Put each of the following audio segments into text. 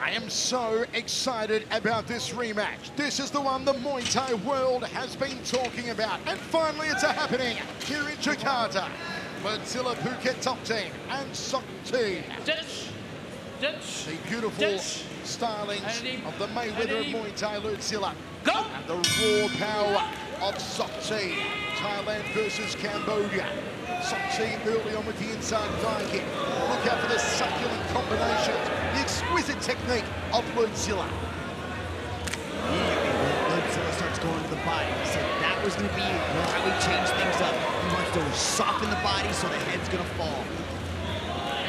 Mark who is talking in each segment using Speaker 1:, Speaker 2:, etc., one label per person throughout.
Speaker 1: I am so excited about this rematch. This is the one the Muay Thai world has been talking about. And finally it's a happening here in Jakarta. Lerdsila Phuket top team and Sok.
Speaker 2: Judge.
Speaker 1: The beautiful stylings of the Mayweather of Muay Thai Lerdsila.
Speaker 2: Go.
Speaker 1: And the raw power of Sok Thy. Thailand versus Cambodia. Team early on with the inside thigh kick. Look out for the succulent combinations. The exquisite technique of
Speaker 3: when Lerdsila starts going to the body, he said that was going to be how we change things up. He wants to soften the body so the head's going to fall.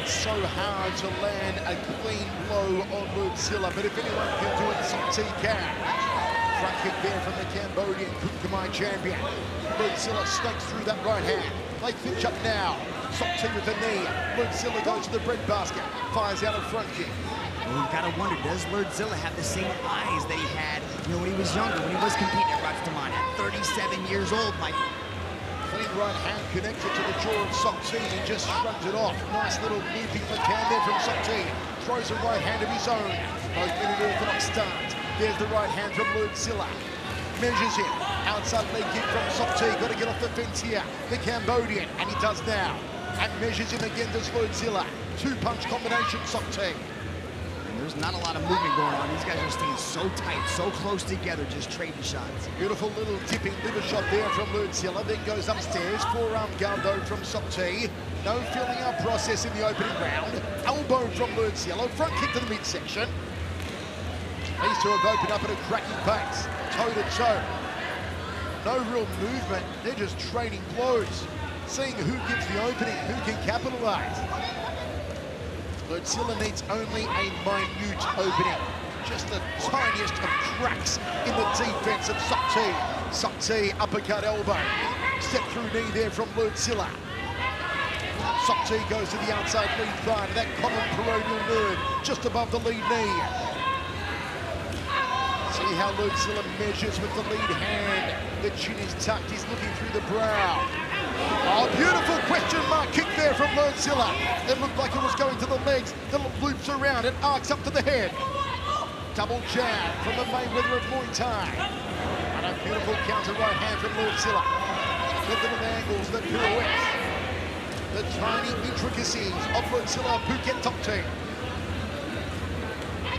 Speaker 1: It's so hard to land a clean blow on Lerdsila, but if anyone can do it, Sok Thy can. Front kick there from the Kun Khmer champion. Lerdsila snakes through that right hand. They pinch up now. Sok Thy with the knee. Lerdsila goes to the breadbasket. Fires out a front kick.
Speaker 3: Well, you gotta wonder, does Lerdsila have the same eyes that he had, you know, when he was younger, when he was competing at Rajadamnern at 37 years old, Michael?
Speaker 1: Clean right hand connected to the jaw of Sok Thy. He just shrugs it off. Nice little looping backhand there from Sok Thy. Throws a right hand of his own. Both in an orthodox stance. There's the right hand from Lerdsila. Measures him. Outside leg kick from Sok Thy. Got to get off the fence here. The Cambodian, and he does now. And measures him again, does Lerdsila. Two punch combination.
Speaker 3: And there's not a lot of movement going on. These guys are staying so tight, so close together, just trading shots.
Speaker 1: Beautiful little tipping liver shot there from Lerdsila, then goes upstairs. Forearm guard though from Sok Thy. No filling up process in the opening round. Elbow from Lerdsila, front kick to the midsection. These two have opened up at a cracking pace, toe to toe. No real movement, they're just trading blows. Seeing who gives the opening, who can capitalize. Lerdsila needs only a minute opening. Just the tiniest of cracks in the defense of Sok Thy. Uppercut elbow. Step through knee there from Lerdsila. Sok goes to the outside lead thigh that common peroneal nerve just above the lead knee. See how Lerdsila measures with the lead hand. The chin is tucked, he's looking through the brow. Oh, beautiful question mark kick there from Lerdsila. It looked like it was going to the legs, then it loops around, it arcs up to the head. Double jab from the Mayweather of Muay Thai. And a beautiful counter right hand from Lerdsila. The little angles, the pirouettes, the tiny intricacies of Lerdsila Phuket top team.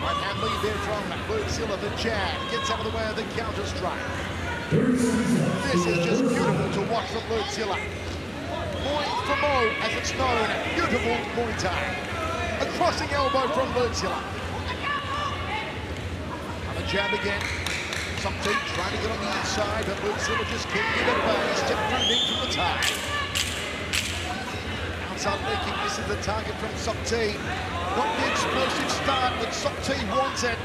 Speaker 1: Right hand lead there from Lerdsila, the jab, gets out of the way of the counter strike. This is just beautiful to watch from Lerdsila. Muay Femur, as it's known, beautiful Muay Thai. A crossing elbow from Lerdsila. Another jab again. Thy trying to get on the inside, but Lerdsila just keeping it at bay. Step through knee from the Thai. Kick, this is the target from Sok Thy. Not the explosive start that Sok Thy wanted.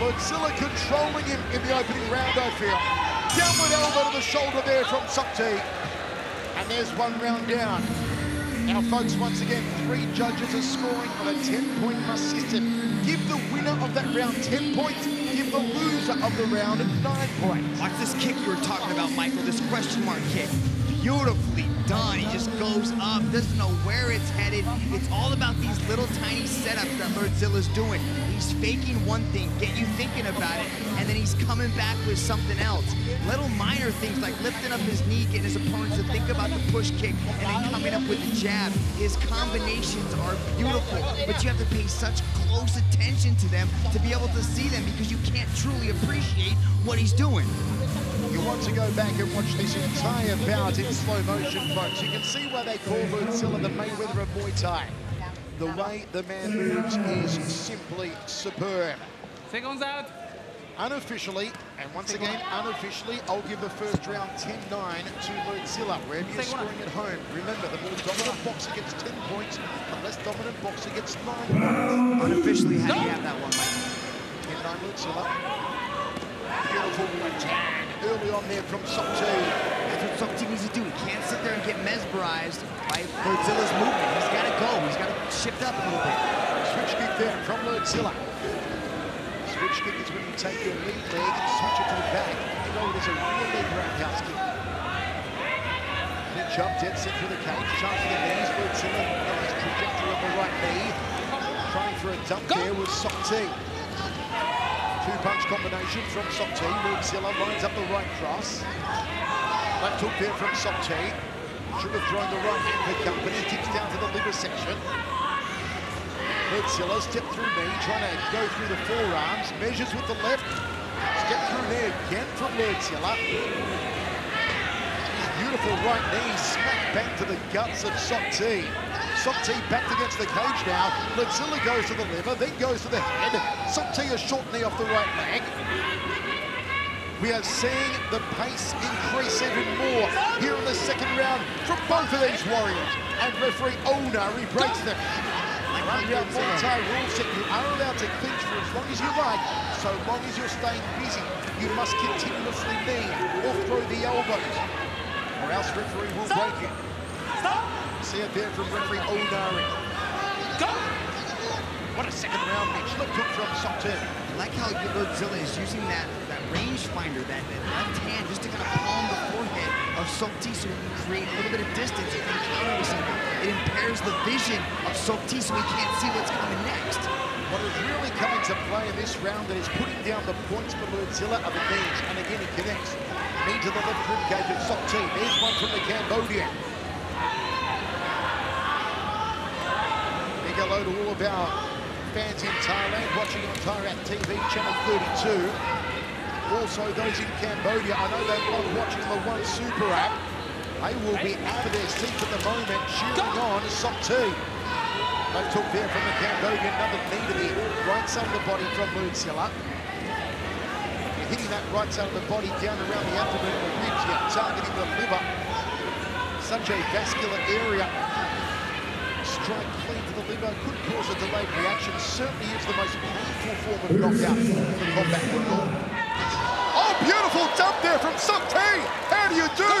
Speaker 1: Lerdsila controlling him in the opening round, I feel. Downward elbow to the shoulder there from Sok Thy. And there's one round down. Now, folks, once again, three judges are scoring on a 10-point must system. Give the winner of that round 10 points, give the loser of the round 9 points.
Speaker 3: Watch this kick you were talking about, Michael, this question mark kick. Beautifully done. He just goes up, doesn't know where it's headed. It's all about these little tiny setups that Lerdsila's doing. He's faking one thing, get you thinking about it, and then he's coming back with something else. Little minor things like lifting up his knee, getting his opponents to think about the push kick, and then coming up with the jab. His combinations are beautiful, but you have to pay such close attention to them to be able to see them because you can't truly appreciate what he's doing.
Speaker 1: You want to go back and watch this entire bout in slow motion, folks. You can see why they call Lerdsila the Mayweather of Muay Thai. The way the man moves is simply superb.
Speaker 2: Seconds out.
Speaker 1: Unofficially, and once again, unofficially, I'll give the first round 10-9 to Lerdsila, wherever you're
Speaker 2: Second one.
Speaker 1: scoring at home. Remember, the more dominant boxer gets 10 points, the less dominant boxer gets 9 points.
Speaker 3: Unofficially, how do you have that one, Michael?
Speaker 1: 10-9 Lerdsila. Beautiful right hand early on there from Sok Thy.
Speaker 3: That's what Sok needs to do. He can't sit there and get mesmerized by Lerdsila's movement. He's got to go. He's got to shift up a little bit.
Speaker 1: Switch kick there from Lerdsila. Switch kick is when you take your lead leg and switch it to the back. It is a real leg roundhouse kick. Then jump dead set through the cage, chance for the knees. Lerdsila, nice trajectory on the right knee. Trying for a dump there was Sok. Two-punch combination from Sokti. Lerdsila lines up the right cross. Left hook there from Sok Thy. Should have thrown the right hand for company. Tips down to the liver section. Lerdsila step through knee, trying to go through the forearms. Measures with the left. Step through there again from Lerdsila. Beautiful right knee, smack back to the guts of Sok Thy. Sok Thy backed against the cage now. Lerdsila goes to the liver, then goes to the head. Sok Thy a short knee off the right leg. We are seeing the pace increase even more here in the second round from both of these warriors. And referee oh Onari breaks them. Round round Muay Thai rules that you are allowed to clinch for as long as you like, so long as you're staying busy. You must continuously knee or throw the elbows, or else referee will break it.
Speaker 2: Stop.
Speaker 1: See it there from referee Onari.
Speaker 2: Go.
Speaker 1: What a second round match. Look hook from Soktin.
Speaker 3: I like how Lerdsila is using that that rangefinder, that, that left hand, just to kind of palm the forehead of Sok Thy so he can create a little bit of distance and then counter with something. It impairs the vision of Sok Thy so he can't see what's coming next.
Speaker 1: What is really coming to play in this round that is putting down the points for Lerdsila are the knees. And again, he connects. Knee to the left rib cage of Sok Thy. There's one from the Cambodian. Big hello to all of our fans in Thailand watching on Thailand TV, channel 32. Also those in Cambodia, I know they love watching the One Super app. They will be out of their seats at the moment, cheering on Sok Thy. Left hook there from the Cambodian, another knee to the right side of the body from. You're hitting that right side of the body down around the abdomen and the ribs, you're targeting the liver. Such a vascular area. Strike liver could cause a delayed reaction. Certainly is the most painful form of knockout in combat world. Oh, beautiful dump there from Sok Thy. How do you do?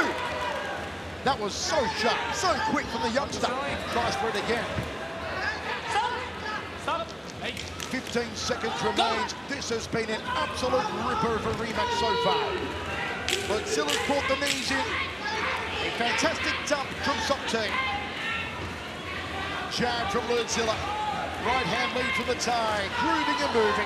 Speaker 1: That was so sharp, so quick from the youngster. Tries for it again.
Speaker 2: Stop. Stop. Hey.
Speaker 1: 15 seconds remains. This has been an absolute ripper of a rematch so far. But Zilla's brought the knees in. A fantastic dump from Sok Thy. Jab from Lerdsila. Right hand lead from the Thai, Grooving and moving.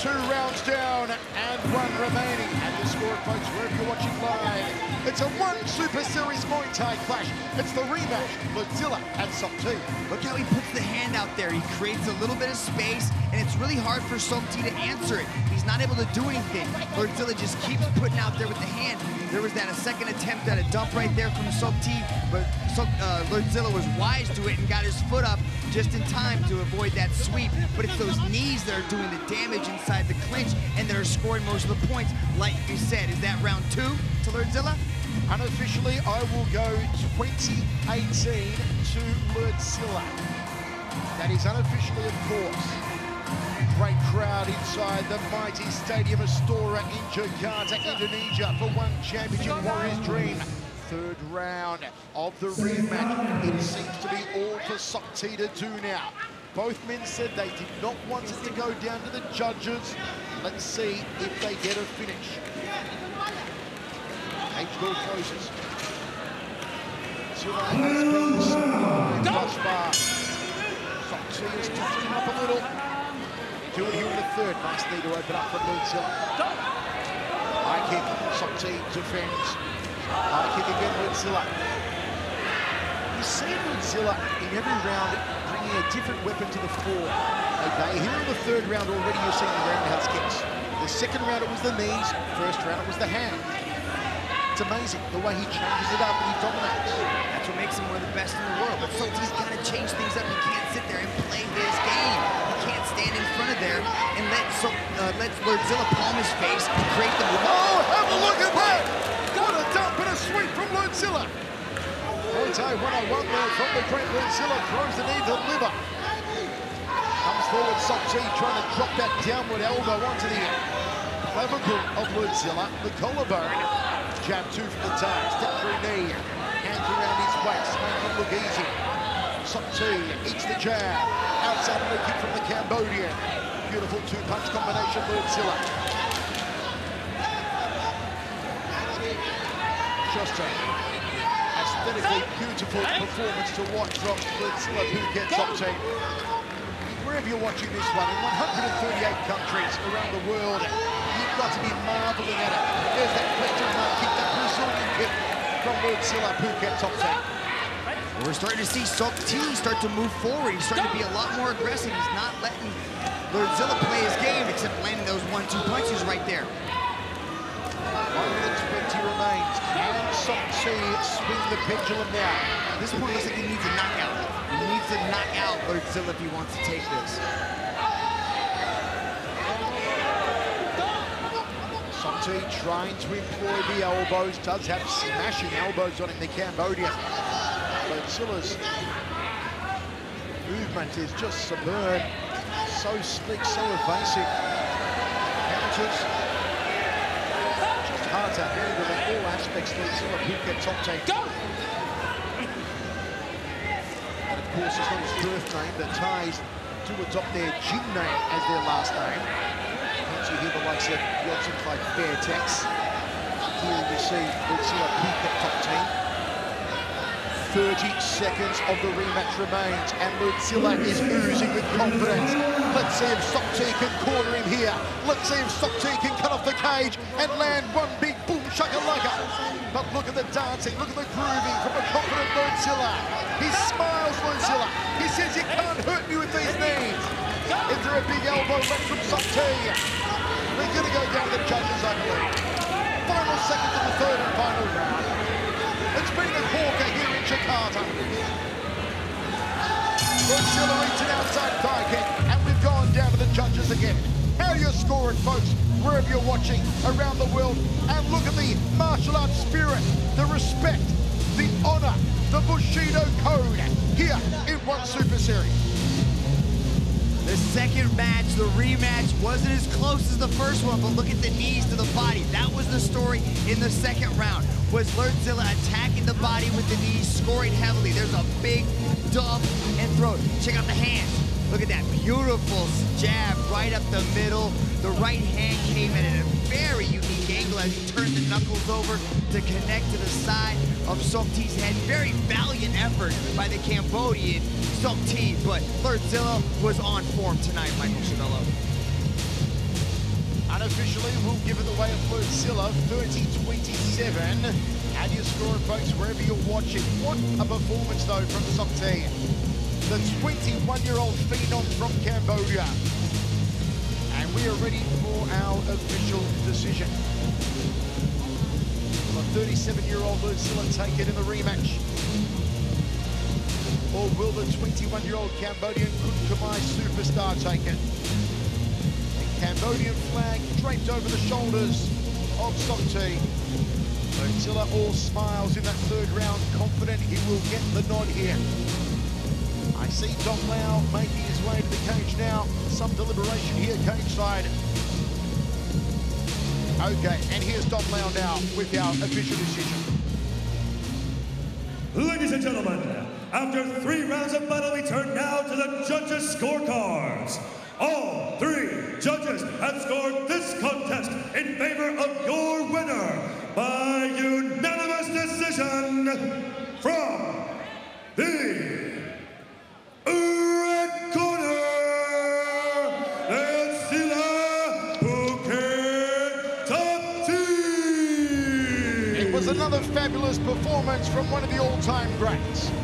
Speaker 1: Two rounds down and one remaining. And the score, folks, wherever you're watching live. It's a one Super Series Muay Thai clash. It's the rematch, Lerdsila and Sok Thy.
Speaker 3: Look how he puts the hand out there. He creates a little bit of space, and it's really hard for Sok Thy to answer it. He's not able to do anything. Lerdsila just keeps putting out there with the hand. There was that a second attempt at a dump right there from Sok Thy, but so, uh, Lerdsila was wise to it and got his foot up just in time to avoid that sweep. But it's those knees that are doing the damage inside the clinch and that are scoring most of the points. Like you said, is that round two to Lerdsila?
Speaker 1: Unofficially, I will go 2018 to Lerdsila. That is unofficially, of course. Great crowd inside the mighty Stadium Istora in Jakarta, Indonesia for one championship Warriors dream. Third round of the rematch. It seems to be all for Sok Thy to do now. Both men said they did not want it to go down to the judges. Let's see if they get a finish. Door closes. Zilla has been sublime thus. Sok Thy is touching up a little. Do it here in the third. Nice knee to open up for Lerdsila.
Speaker 2: Go.
Speaker 1: High kick. Sok Thy defends. High kick again, Lerdsila. You see Lerdsila in every round bringing a different weapon to the fore. Okay, here in the third round already you're seeing the roundhouse kicks. The second round it was the knees. First round it was the hand. It's amazing the way he changes it up and he dominates.
Speaker 3: That's what makes him one of the best in the world. But Sok Thy's got to change things up. He can't sit there uh, let Lerdsila palm his face create the move.
Speaker 1: Oh, have a look at that! What a dump and a sweep from Lerdsila. Thai 101 there from the great Lerdsila. Throws the knee to the liver. Comes forward, Sok Thy trying to drop that downward elbow onto the clavicle of Lerdsila. The collarbone. Jab two from the Thai. Step through knee. Hands around his waist. Make it look easy. Sok Thy eats the jab. Outside leg kick from the Cambodian. Beautiful two-punch combination, Lerdsila. Just a aesthetically beautiful performance to watch from Lerdsila Phuket Sokti. He wherever you're watching this one, in 138 countries around the world, you've got to be marveling at it. There's that question mark kick, that Brazilian kick from Lerdsila Phuket top team.
Speaker 3: We're starting to see Sok Thy start to move forward. He's starting to be a lot more aggressive. He's not letting Lerdsila play his game, except landing those one-two punches right there.
Speaker 1: One minute 20 remains. Can Sok Thy swing the pendulum now?
Speaker 3: This point, looks like he needs a knockout. He needs to knock out Lerdsila if he wants to take this.
Speaker 1: Sok Thy trying to employ the elbows, does have smashing elbows on him, the Cambodian. Lerdsila's movement is just superb. So slick, so evasive. Counters. Just hard to handle in all aspects. Lerdsila Phuket top team.
Speaker 2: Go!
Speaker 1: And of course, it's not his birth name, but Thais do adopt their gym name as their last name. Hence you hear the likes of Yodson like Fairtex. Here you see Lerdsila Phuket top team. 30 seconds of the rematch remains, and Lerdsila is oozing with confidence. Let's see if Sok Thy can corner him here. Let's see if Sok Thy can cut off the cage and land one big boom shakalaka. But look at the dancing, look at the grooving from a confident Lerdsila. He smiles, Lerdsila. He says, you can't hurt me with these knees. Is there a big elbow left from Sok Thy? We're going to go down to the judges, I believe. Final seconds of the third and final round. It's been a corker Lerdsila eats an outside thigh kick, and we've gone down to the judges again. How you score it, folks, wherever you're watching around the world? And look at the martial arts spirit, the respect, the honor, the Bushido code here in One Super Series.
Speaker 3: The second match, the rematch, wasn't as close as the first one, but look at the knees to the body. That was the story in the second round. Was Lerdsila attacking the body with the knees, scoring heavily. There's a big dump and throat. Check out the hands. Look at that beautiful jab right up the middle. The right hand came in at a very unique angle as knuckles over to connect to the side of Sok Thy's head. Very valiant effort by the Cambodian Sok Thy, but Lerdsila was on form tonight, Michael Schiavello.
Speaker 1: Unofficially, we'll give it away at Lerdsila 30-27. How do you score folks, wherever you're watching? What a performance, though, from Sok Thy. The 21-year-old phenom from Cambodia. And we are ready for our official decision. The 37-year-old Lerdsila take it in the rematch? Or will the 21-year-old Cambodian Kun Khmer superstar take it? Cambodian flag draped over the shoulders of Sok Thy. Lerdsila all smiles in that third round, confident he will get the nod here. I see Dom Lau making his way to the cage now. Some deliberation here, cage side. Okay, and here's Dom Lau now with our official decision.
Speaker 4: Ladies and gentlemen, after three rounds of battle, we turn now to the judges' scorecards. All three judges have scored this contest in favor of your winner by unanimous decision from the
Speaker 1: from one of the all-time greats.